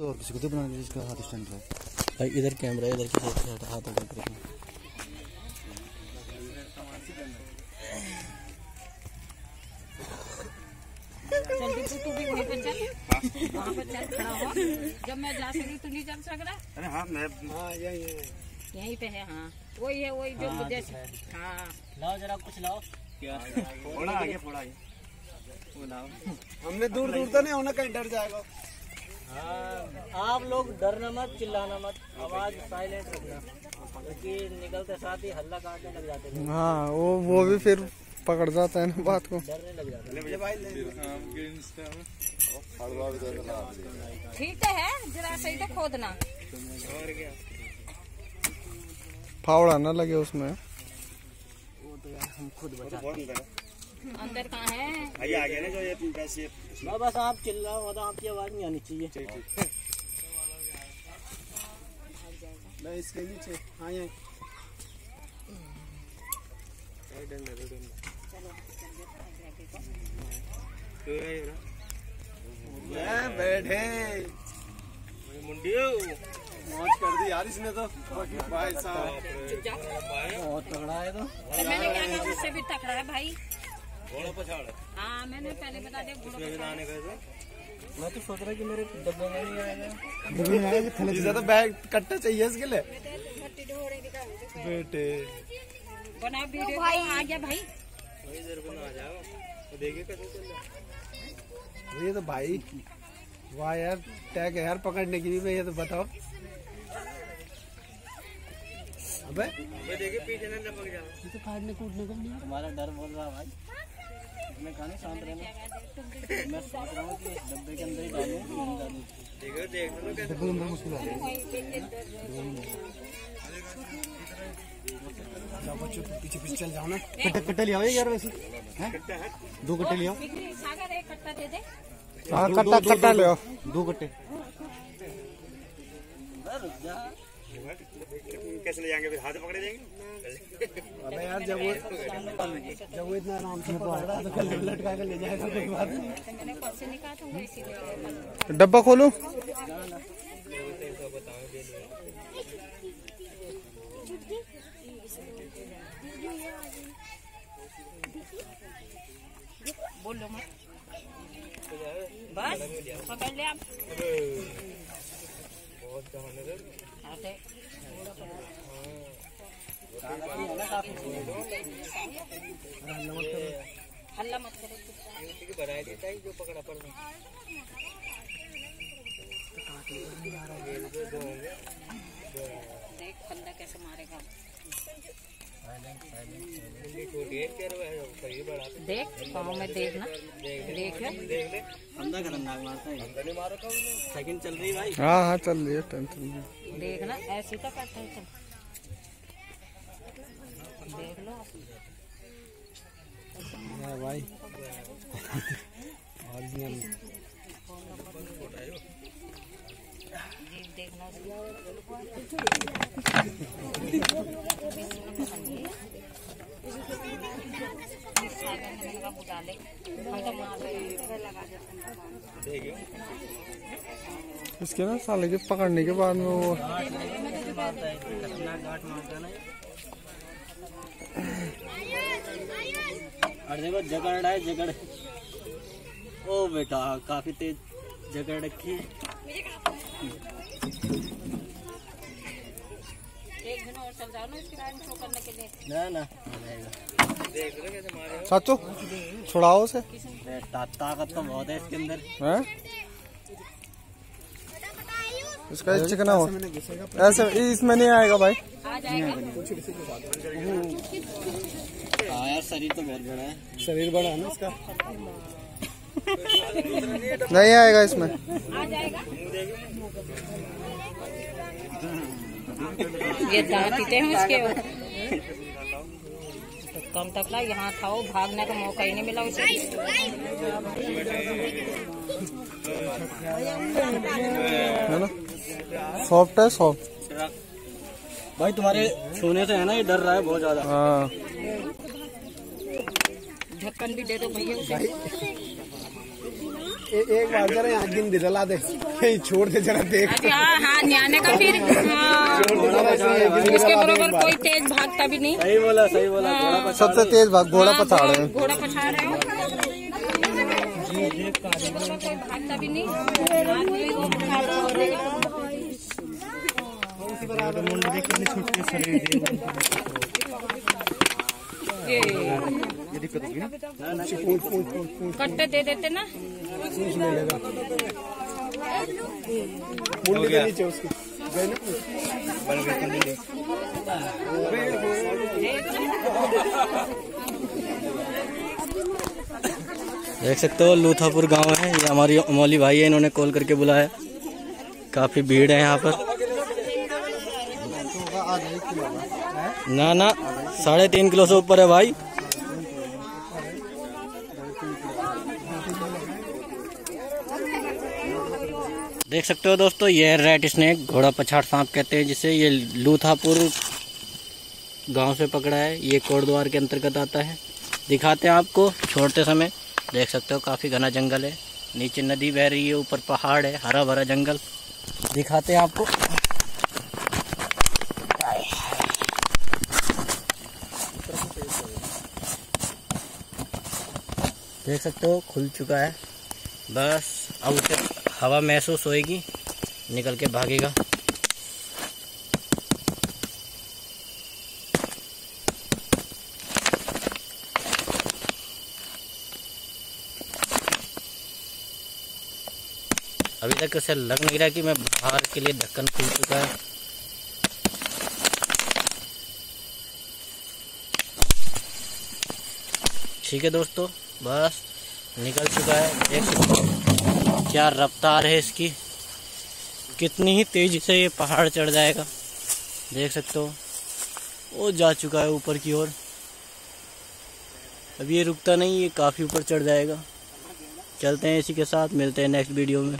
और किसी को तो बनाने जिसका हाथ स्टैंड रहा भाई इधर कैमरा इधर की साइड से हाथ चल दीपू तू भी वहीं पर चल वहाँ पर चल खड़ा हो जब मैं जा सकी तू नहीं चल सक रहा अरे हाँ। मैं यहीं पे है हाँ। वही है वही जो मुझे हाँ। लाओ जरा कुछ लाओ। थोड़ा आगे थोड़ा आगे। हमने दूर दूर तो नहीं होना कहीं डर जाएगा। आप लोग डरना मत चिल्लाना मत आवाज़ साइलेंट रखना। क्योंकि निकलते साथ ही हल्ला काटने लग जाते हैं? हाँ वो वो भी फिर पकड़ जाता है ना बात को। डरने लग जाते हैं। ठीक है जरा सही तो खोदना। फावड़ा ना लगे उसमें। वो तो यार हम खुद बचा बहुत अंदर है अंदर कहाँ है? भाई आ गया ना जो ये वैसे बस आप चिल्लाओ मतलब आपकी आवाज़ नहीं आनी चाहिए। मैं इसके नीचे हाँ ये। बैठे। मुंडियो मौज कर दी यार इसने तो। भाई साहब। बहुत तगड़ा है तो। तो मैंने क्या कहा उससे भी तकड़ा है भाई। हाँ मैंने पहले बता दिया घोड़ों पे मैं तो सोच रहा कि मेरे डब्बे में नहीं आएगा। इसे तो बैग कट्टा चाहिए इसके लिए। बेटे। बना वीडियो भाई। आ गया भाई? ये तो भाई वाह यार टैग है यार पकड़ने की भी मैं ये तो बताओ। अबे ये देखिए पीछे ना पकड़ जाओ। ये तो काटने कूटने को नहीं तुम्हारा डर बोल रहा है भाई। मैं कहा शांत रहना। मैं सोच रहा हूँ कि डब्बे के अंदर ही डालूं। कि नहीं डालूं जाओ बच्चों पीछे पीछे चल जाओ ना। कट्टे कट्टे ले आओ यार वैसे। हैं? दो कट्टे ले आओ। सागर एक कट्टा दे दे हाँ कट्टा कट्टा ले आओ। दो कट्टे। कैसे ले जाएँगे? फिर हाथ पकड़े जाएँगे? अबे यार जब वो जब वो इतना आराम से पकड़ रहा तो कल लटका के ले जाएगा कोई बात नहीं। तो डब्बा खोलो। बोलो मत। बस पकड़ ले आप। आते हल्ला मत करो देख फंदा कैसे मारेगा देख पाँव में देखना देख अंदर खतरनाक मारता है सेकंड चल रही भाई। हाँ हाँ चल रही है टेंशन नहीं। देखना ऐसे तो करता है। देख लो। हाँ भाई। ओरिजिनल देखना इसके ना साले के पकड़ने के बाद में वो देखो जगड़ रहा है जगड़ ओ बेटा काफ़ी तेज जगड़ रखी है। ना ना चाचू छुड़ाओ उसे। अरे ता, ताकत तो बहुत है इसके अंदर। इसका चिकना हो। ऐसे इसमें नहीं आएगा भाई। आ जाएगा हाँ यार शरीर तो बहुत बड़ा है। शरीर बड़ा है ना इसका? नहीं आएगा इसमें। ये दांत पीते हैं उसके तो कम तक ला यहाँ था वो भागने का मौका ही नहीं मिला उसे। सॉफ्ट है सॉफ्ट भाई तुम्हारे छूने से है ना ये डर रहा है बहुत ज़्यादा। हाँ। ढक्कन भी दे दो भैया एक बार जरा यहाँ गिन दिला दे। कहीं छोड़ दे जरा देख। हाँ हाँ न्याने का फिर हाँ। इसके बरोबर कोई तेज भागता भी नहीं। सही बोला सही बोला हाँ, सबसे तेज भाग घोड़ा हाँ, पछाड़ है। घोड़ा पछाड़ रहे हो। भागता भी नहीं आदमी को पछाड़ रहे हो। ये कट्टे दे देते ना। मुंडी के नीचे उसके देख सकते हो लूथापुर गाँव है। ये हमारी मौली भाई है इन्होंने कॉल करके बुलाया। काफ़ी भीड़ है यहाँ पर। ना ना, साढ़े तीन किलो से ऊपर है भाई। देख सकते हो दोस्तों, ये रेड स्नेक घोड़ा पछाड़ सांप कहते हैं, जिसे ये लूथापुर गाँव से पकड़ा है। ये कोटद्वार के अंतर्गत आता है। दिखाते हैं आपको, छोड़ते समय। देख सकते हो, काफ़ी घना जंगल है। नीचे नदी बह रही है, ऊपर पहाड़ है, हरा भरा जंगल। दिखाते हैं आपको। देख सकते हो खुल चुका है। बस अब उसे हवा महसूस होएगी, निकल के भागेगा। अभी तक उसे लग नहीं रहा कि मैं बाहर के लिए ढक्कन खुल चुका है। ठीक है दोस्तों बस, निकल चुका है। देख सकते हो क्या रफ्तार है इसकी। कितनी ही तेज़ी से ये पहाड़ चढ़ जाएगा। देख सकते हो। वो जा चुका है ऊपर की ओर। अब ये रुकता नहीं, ये काफ़ी ऊपर चढ़ जाएगा। चलते हैं इसी के साथ, मिलते हैं नेक्स्ट वीडियो में।